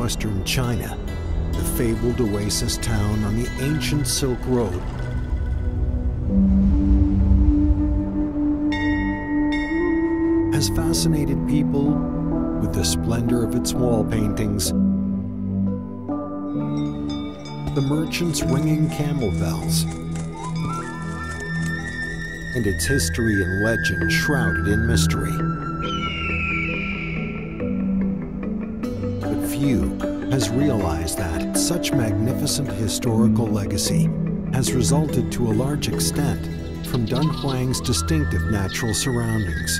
Northwestern China, the fabled oasis town on the ancient Silk Road. Has fascinated people with the splendor of its wall paintings, the merchants ringing camel bells, and its history and legend shrouded in mystery. Few has realized that such magnificent historical legacy has resulted to a large extent from Dunhuang's distinctive natural surroundings.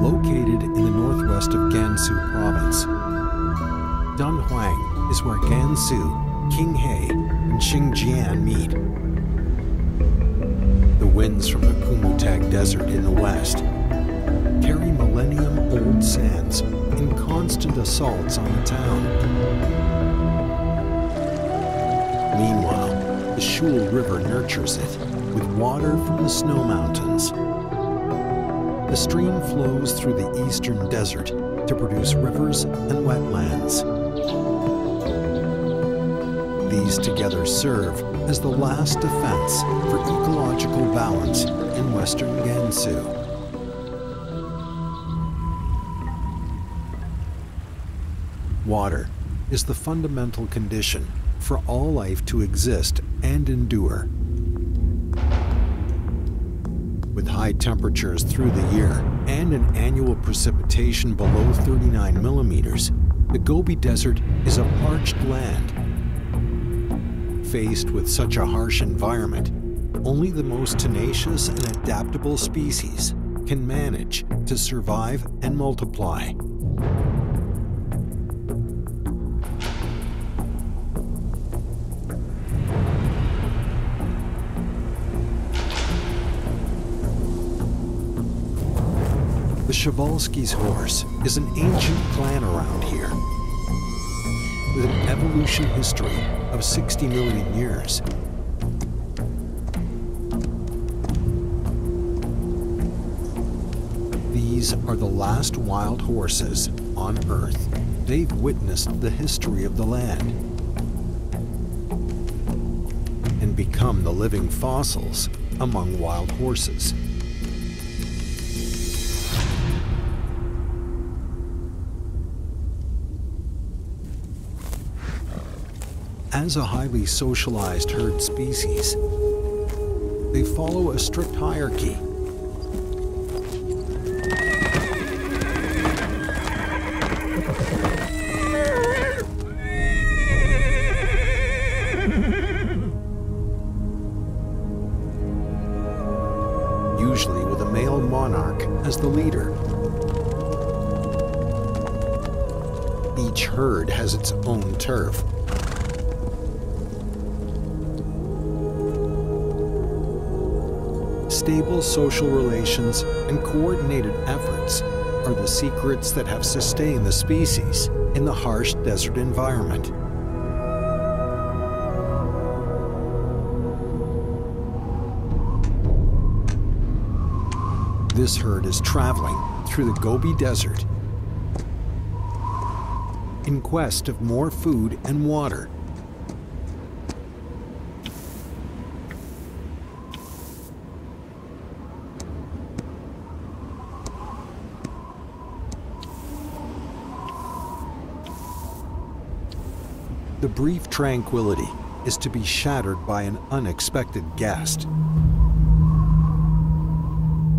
Located in the northwest of Gansu province, Dunhuang is where Gansu, Qinghai, and Xinjiang meet. The winds from the Kumutag Desert in the west carry millennium-old sands in constant assaults on the town. Meanwhile, the Shule River nurtures it with water from the snow mountains. The stream flows through the eastern desert to produce rivers and wetlands. These together serve as the last defense for ecological balance in western Gansu. Water is the fundamental condition for all life to exist and endure. With high temperatures through the year and an annual precipitation below 39 millimeters, the Gobi Desert is a parched land. Faced with such a harsh environment, only the most tenacious and adaptable species can manage to survive and multiply. The horse is an ancient clan around here with an evolution history of 60 million years. These are the last wild horses on Earth. They've witnessed the history of the land and become the living fossils among wild horses. As a highly socialized herd species, they follow a strict hierarchy. Usually with a male monarch as the leader. Each herd has its own turf, Stable social relations and coordinated efforts are the secrets that have sustained the species in the harsh desert environment. This herd is traveling through the Gobi Desert in quest of more food and water brief tranquility is to be shattered by an unexpected guest.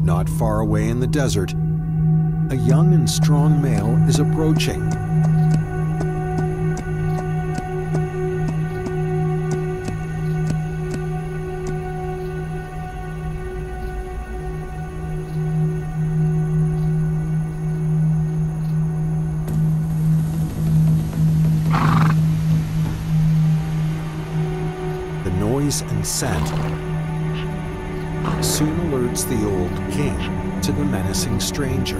Not far away in the desert, a young and strong male is approaching. And soon alerts the old king to the menacing stranger.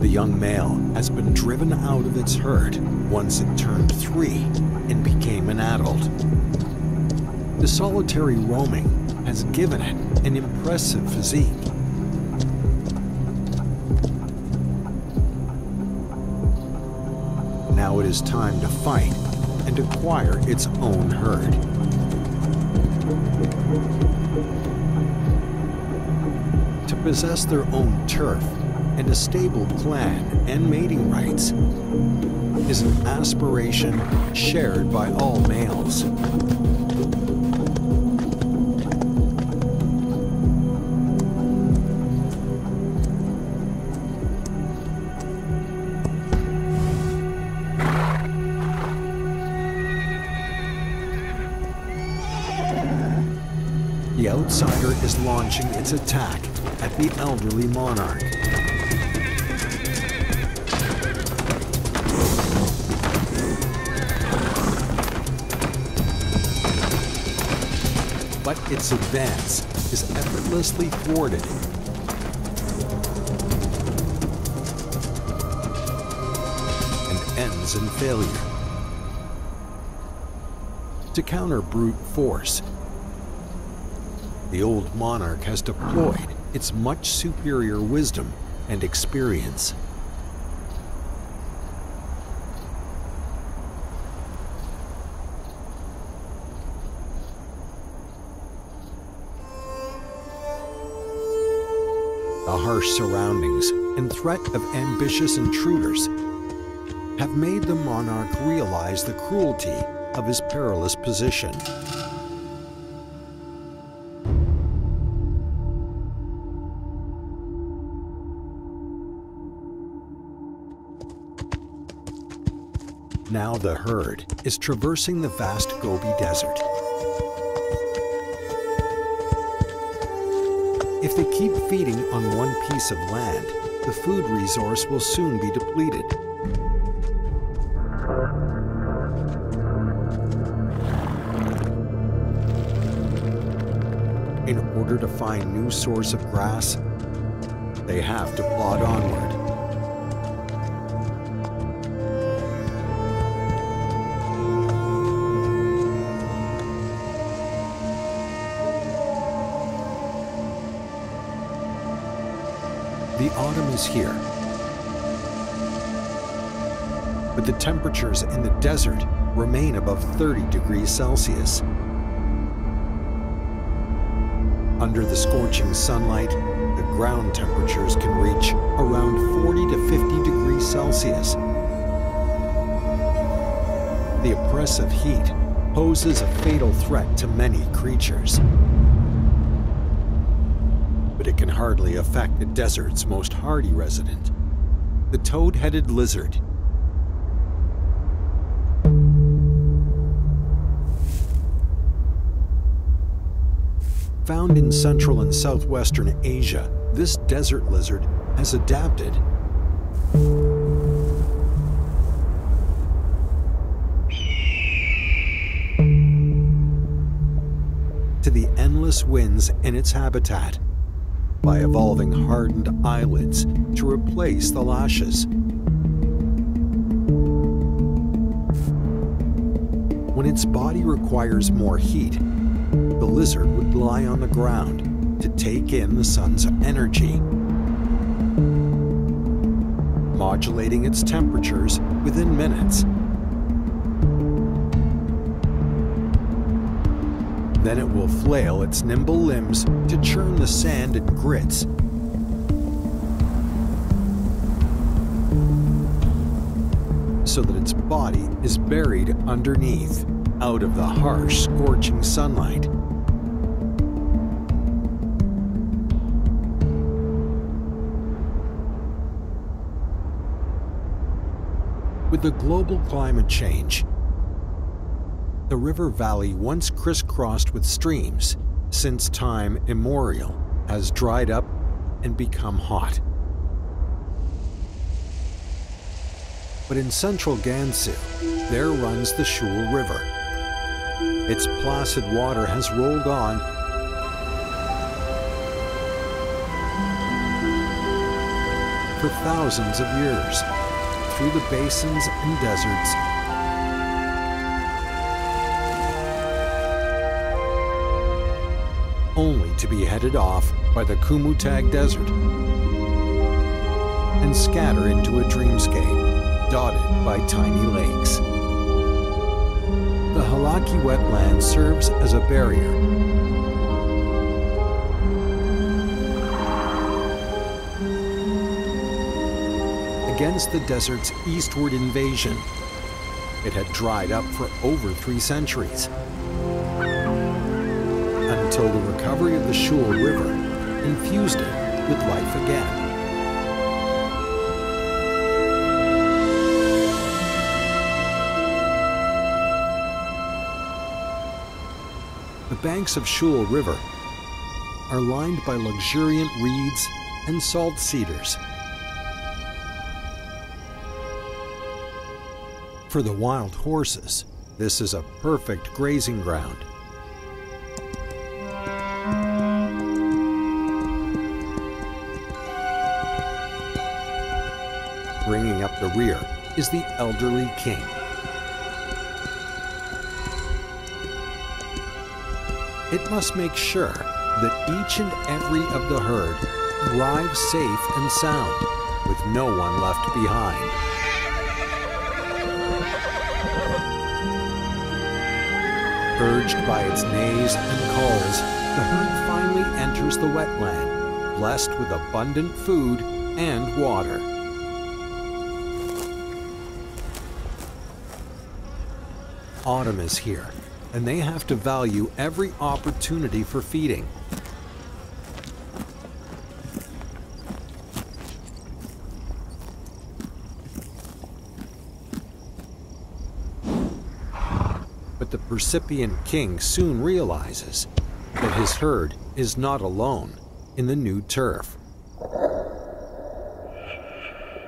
The young male has been driven out of its herd once it turned three and became an adult. The solitary roaming has given it an impressive physique. Now it is time to fight and acquire its own herd. To possess their own turf and a stable clan and mating rights is an aspiration shared by all males. Outsider is launching its attack at the elderly monarch. But its advance is effortlessly thwarted. And ends in failure. To counter brute force, the old monarch has deployed its much superior wisdom and experience. The harsh surroundings and threat of ambitious intruders have made the monarch realize the cruelty of his perilous position. Now the herd is traversing the vast Gobi Desert. If they keep feeding on one piece of land, the food resource will soon be depleted. In order to find new source of grass, they have to plod onward. Is here. But the temperatures in the desert remain above 30 degrees Celsius. Under the scorching sunlight, the ground temperatures can reach around 40 to 50 degrees Celsius. The oppressive heat poses a fatal threat to many creatures but it can hardly affect the desert's most hardy resident, the toad-headed lizard. Found in central and southwestern Asia, this desert lizard has adapted to the endless winds in its habitat by evolving hardened eyelids to replace the lashes. When its body requires more heat, the lizard would lie on the ground to take in the sun's energy, modulating its temperatures within minutes. Then it will flail its nimble limbs to churn the sand and grits. So that its body is buried underneath, out of the harsh, scorching sunlight. With the global climate change, the river valley once crisscrossed with streams, since time immemorial, has dried up and become hot. But in central Gansu, there runs the Shule River. Its placid water has rolled on for thousands of years through the basins and deserts to be headed off by the Kumutag Desert and scatter into a dreamscape dotted by tiny lakes. The Halaki wetland serves as a barrier against the desert's eastward invasion. It had dried up for over three centuries until the recovery of the Shule River infused it with life again. The banks of Shule River are lined by luxuriant reeds and salt cedars. For the wild horses, this is a perfect grazing ground. Bringing up the rear is the elderly king. It must make sure that each and every of the herd arrives safe and sound, with no one left behind. Urged by its neighs and calls, the herd finally enters the wetland, blessed with abundant food and water. Autumn is here, and they have to value every opportunity for feeding. But the Percipian king soon realizes that his herd is not alone in the new turf.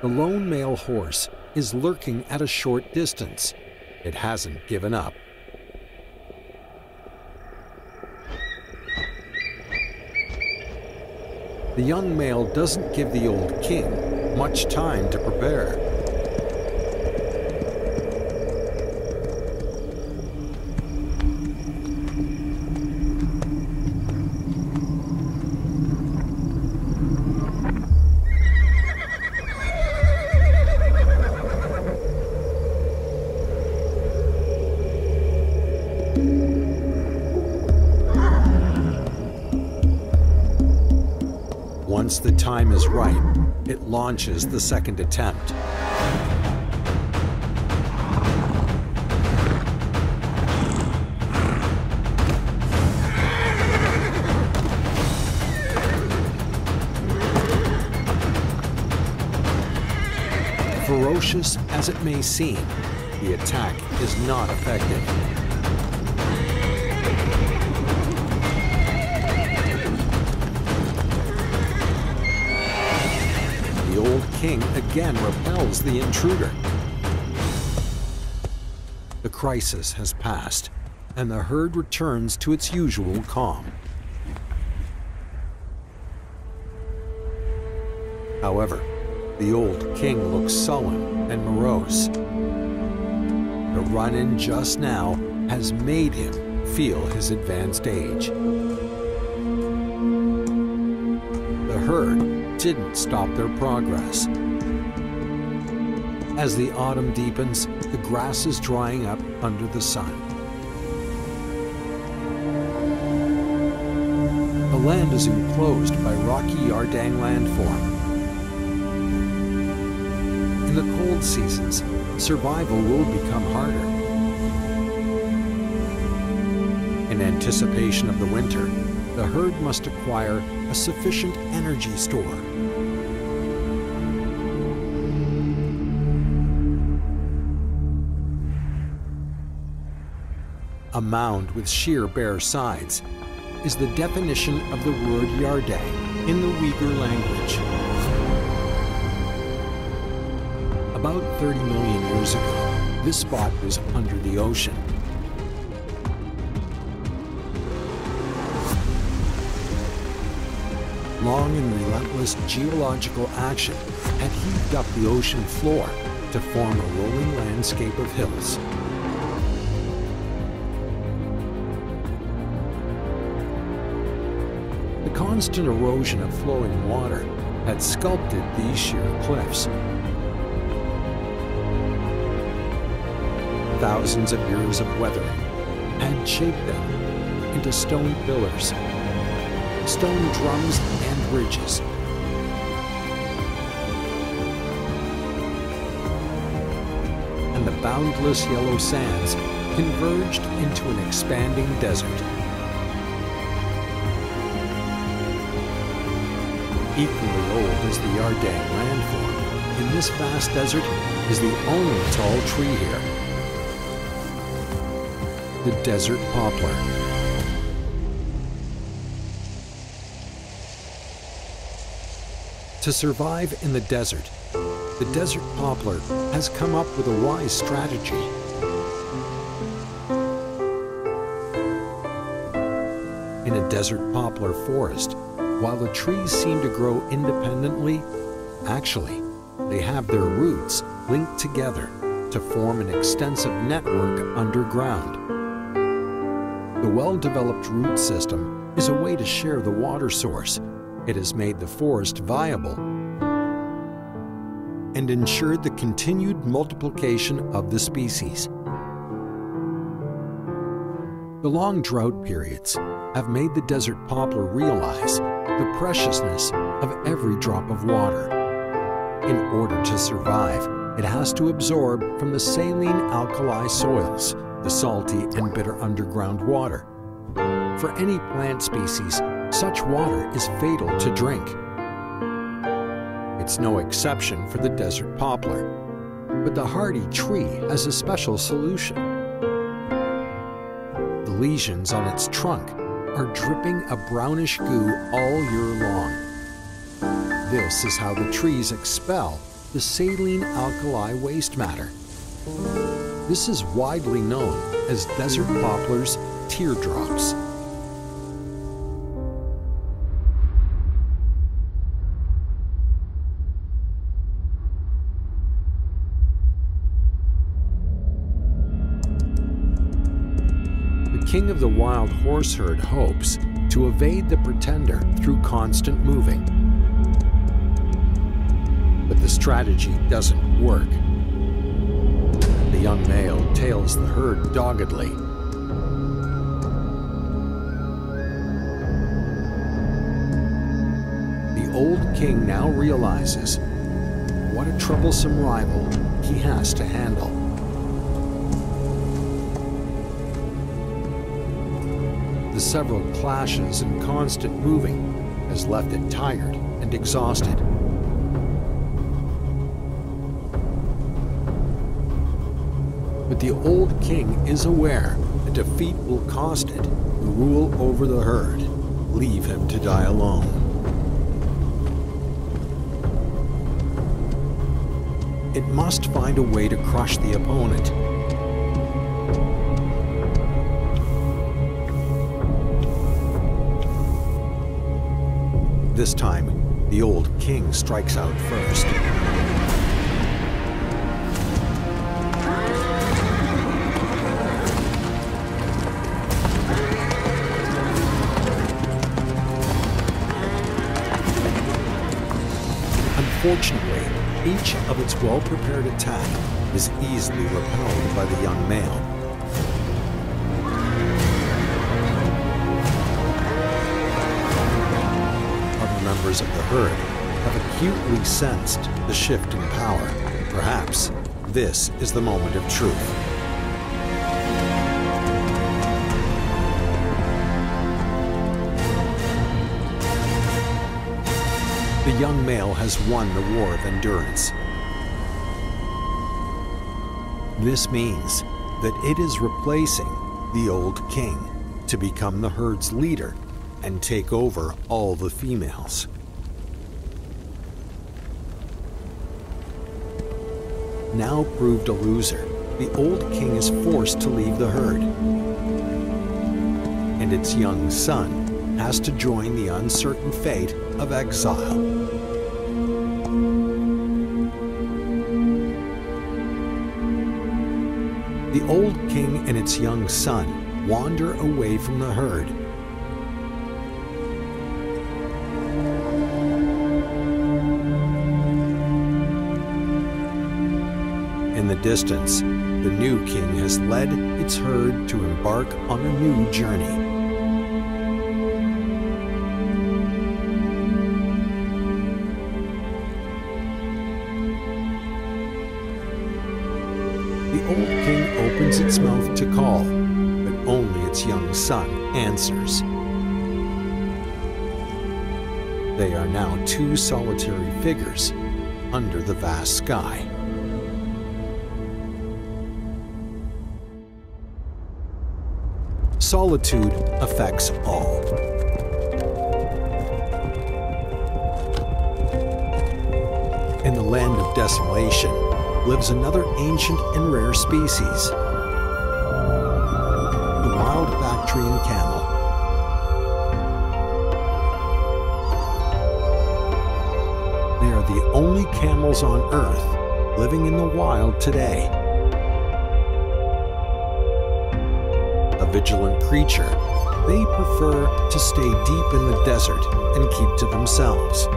The lone male horse is lurking at a short distance. It hasn't given up. The young male doesn't give the old king much time to prepare. The time is right, it launches the second attempt. Ferocious as it may seem, the attack is not effective. King again repels the intruder. The crisis has passed, and the herd returns to its usual calm. However, the old king looks sullen and morose. The run-in just now has made him feel his advanced age. The herd didn't stop their progress. As the autumn deepens, the grass is drying up under the sun. The land is enclosed by rocky Yardang landform. In the cold seasons, survival will become harder. In anticipation of the winter, the herd must acquire a sufficient energy store. A mound with sheer bare sides is the definition of the word Yardang in the Uyghur language. About 30 million years ago, this spot was under the ocean. long and relentless geological action had heaved up the ocean floor to form a rolling landscape of hills. Constant erosion of flowing water had sculpted these sheer cliffs. Thousands of years of weathering had shaped them into stone pillars, stone drums, and bridges. And the boundless yellow sands converged into an expanding desert. Equally old as the Yardang landform, in this vast desert is the only tall tree here. The desert poplar. To survive in the desert, the desert poplar has come up with a wise strategy. In a desert poplar forest, while the trees seem to grow independently, actually, they have their roots linked together to form an extensive network underground. The well-developed root system is a way to share the water source. It has made the forest viable and ensured the continued multiplication of the species. The long drought periods have made the desert poplar realize the preciousness of every drop of water. In order to survive, it has to absorb from the saline alkali soils the salty and bitter underground water. For any plant species, such water is fatal to drink. It's no exception for the desert poplar, but the hardy tree has a special solution. The lesions on its trunk are dripping a brownish goo all year long. This is how the trees expel the saline alkali waste matter. This is widely known as desert poplar's teardrops. King of the wild horse herd hopes to evade the pretender through constant moving. But the strategy doesn't work. The young male tails the herd doggedly. The old king now realizes what a troublesome rival he has to handle. The several clashes and constant moving has left it tired and exhausted. But the old king is aware that defeat will cost it the rule over the herd. Leave him to die alone. It must find a way to crush the opponent This time, the old king strikes out first. Unfortunately, each of its well-prepared attack is easily repelled by the young male. Herd have acutely sensed the shift in power. Perhaps this is the moment of truth. The young male has won the war of endurance. This means that it is replacing the old king to become the herd's leader and take over all the females. Now proved a loser, the old king is forced to leave the herd. And its young son has to join the uncertain fate of exile. The old king and its young son wander away from the herd. The distance, the new king has led its herd to embark on a new journey. The old king opens its mouth to call, but only its young son answers. They are now two solitary figures under the vast sky. Solitude affects all. In the land of desolation, lives another ancient and rare species, the wild Bactrian camel. They are the only camels on Earth living in the wild today. Vigilant creature, they prefer to stay deep in the desert and keep to themselves.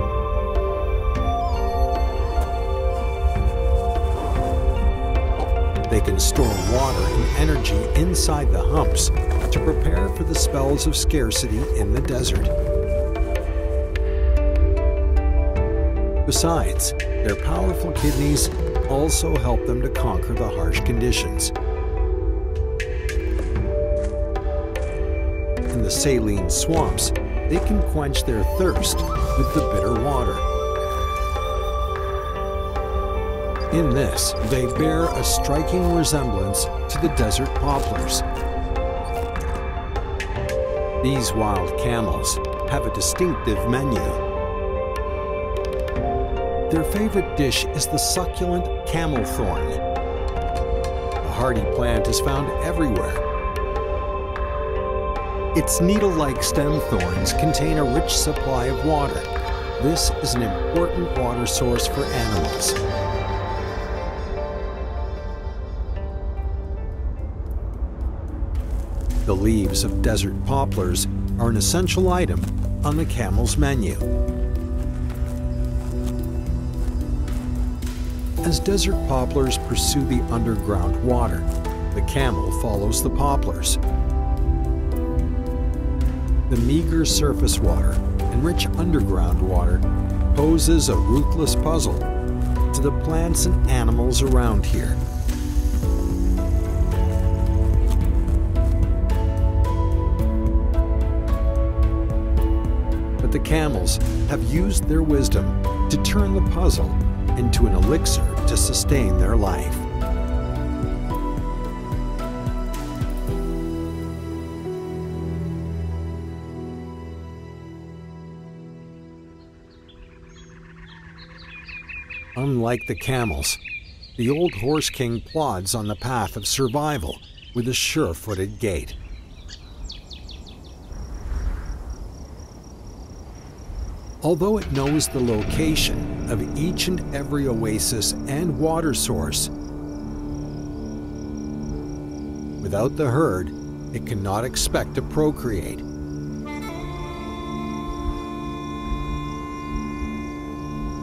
They can store water and energy inside the humps to prepare for the spells of scarcity in the desert. Besides, their powerful kidneys also help them to conquer the harsh conditions. Saline swamps, they can quench their thirst with the bitter water. In this, they bear a striking resemblance to the desert poplars. These wild camels have a distinctive menu. Their favorite dish is the succulent camel thorn. The hardy plant is found everywhere. Its needle-like stem thorns contain a rich supply of water. This is an important water source for animals. The leaves of desert poplars are an essential item on the camel's menu. As desert poplars pursue the underground water, the camel follows the poplars. The meager surface water and rich underground water poses a ruthless puzzle to the plants and animals around here. But the camels have used their wisdom to turn the puzzle into an elixir to sustain their life. Unlike the camels, the old horse king plods on the path of survival with a sure-footed gait. although it knows the location of each and every oasis and water source. Without the herd, it cannot expect to procreate.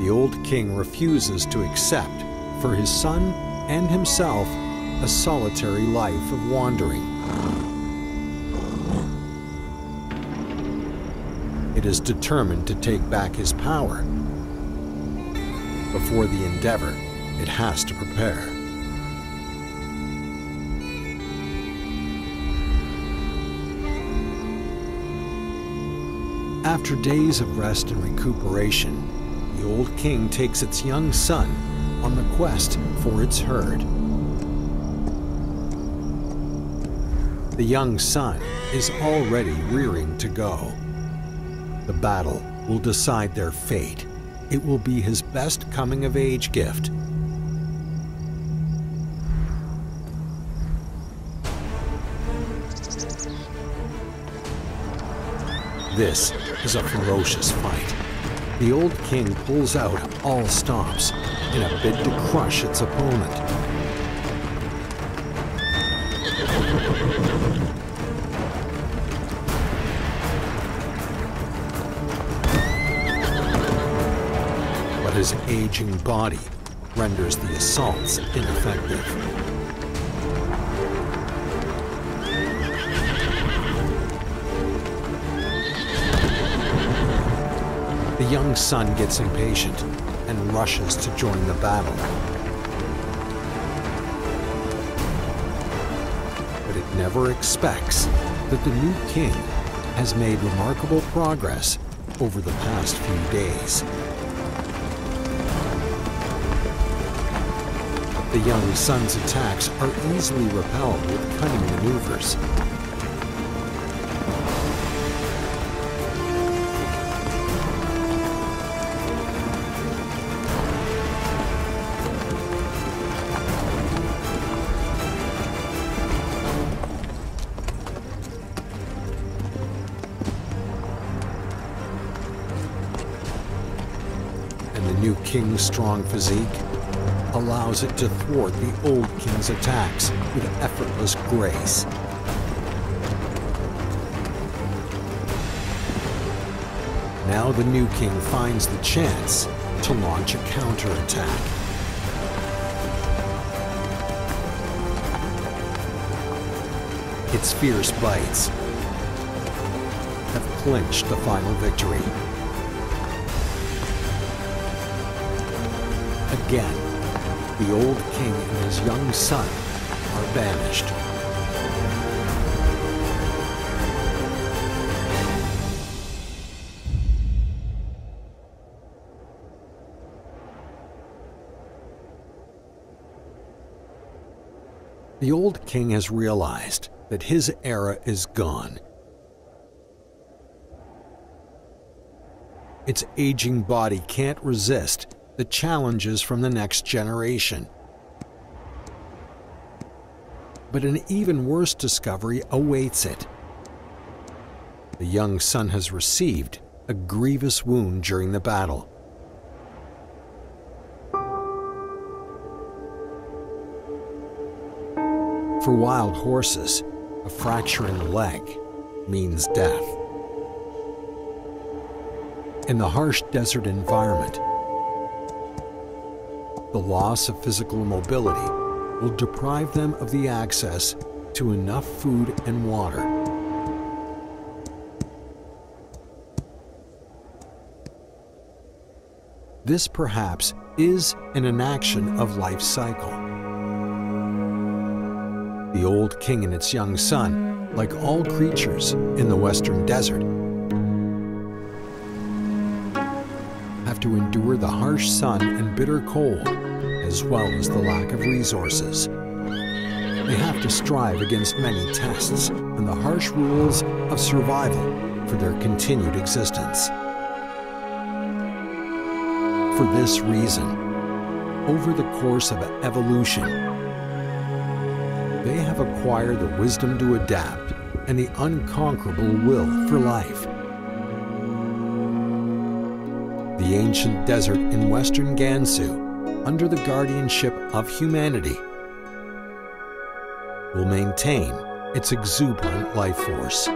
The old king refuses to accept, for his son and himself, a solitary life of wandering. it is determined to take back his power. Before the endeavor, it has to prepare. After days of rest and recuperation, the old king takes its young son on the quest for its herd. The young son is already rearing to go. The battle will decide their fate. It will be his best coming of age gift. This is a ferocious fight. The old king pulls out all stops in a bid to crush its opponent. But his aging body renders the assaults ineffective. Young son gets impatient and rushes to join the battle. But it never expects that the new king has made remarkable progress over the past few days. The young son's attacks are easily repelled with cunning maneuvers. King's strong physique allows it to thwart the old king's attacks with effortless grace. Now the new king finds the chance to launch a counterattack. Its fierce bites have clinched the final victory. The old king and his young son are banished. The old king has realized that his era is gone. Its aging body can't resist the challenges from the next generation. But an even worse discovery awaits it. The young son has received a grievous wound during the battle. For wild horses, a fracture in the leg means death. In the harsh desert environment, the loss of physical mobility will deprive them of the access to enough food and water. This perhaps is an enaction of life's cycle. The old king and its young son, like all creatures in the western desert, have to endure the harsh sun and bitter cold, as well as the lack of resources. They have to strive against many tests and the harsh rules of survival for their continued existence. For this reason, over the course of evolution, they have acquired the wisdom to adapt and the unconquerable will for life. The ancient desert in western Gansu, under the guardianship of humanity, will maintain its exuberant life force.